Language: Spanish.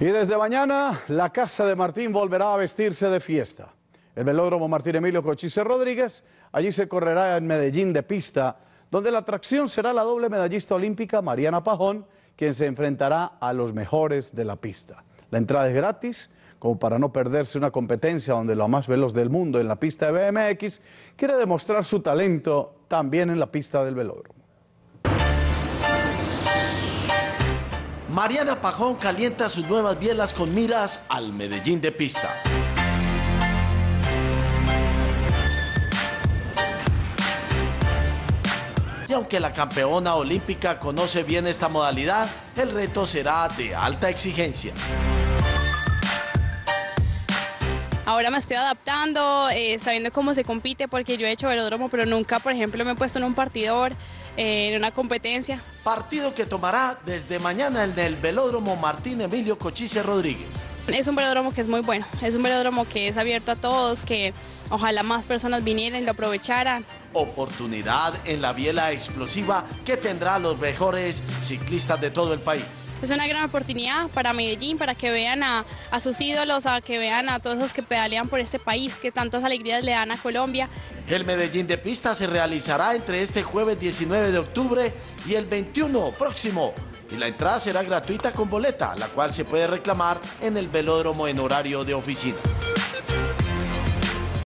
Y desde mañana la casa de Martín volverá a vestirse de fiesta. El velódromo Martín Emilio Cochise Rodríguez, allí se correrá en Medellín de pista, donde la atracción será la doble medallista olímpica Mariana Pajón, quien se enfrentará a los mejores de la pista. La entrada es gratis, como para no perderse una competencia donde lo más veloz del mundo en la pista de BMX quiere demostrar su talento también en la pista del velódromo. Mariana Pajón calienta sus nuevas bielas con miras al Medellín de pista. Y aunque la campeona olímpica conoce bien esta modalidad, el reto será de alta exigencia. Ahora me estoy adaptando, eh, sabiendo cómo se compite, porque yo he hecho velódromo, pero nunca, por ejemplo, me he puesto en un partidor, eh, en una competencia. Partido que tomará desde mañana en el velódromo Martín Emilio Cochise Rodríguez. Es un velódromo que es muy bueno, es un velódromo que es abierto a todos, que ojalá más personas vinieran y lo aprovecharan. Oportunidad en la biela explosiva que tendrá los mejores ciclistas de todo el país. Es una gran oportunidad para Medellín, para que vean a, a, sus ídolos, a que vean a todos los que pedalean por este país, que tantas alegrías le dan a Colombia. El Medellín de pista se realizará entre este jueves 19 de octubre y el 21 próximo. Y la entrada será gratuita con boleta, la cual se puede reclamar en el velódromo en horario de oficina.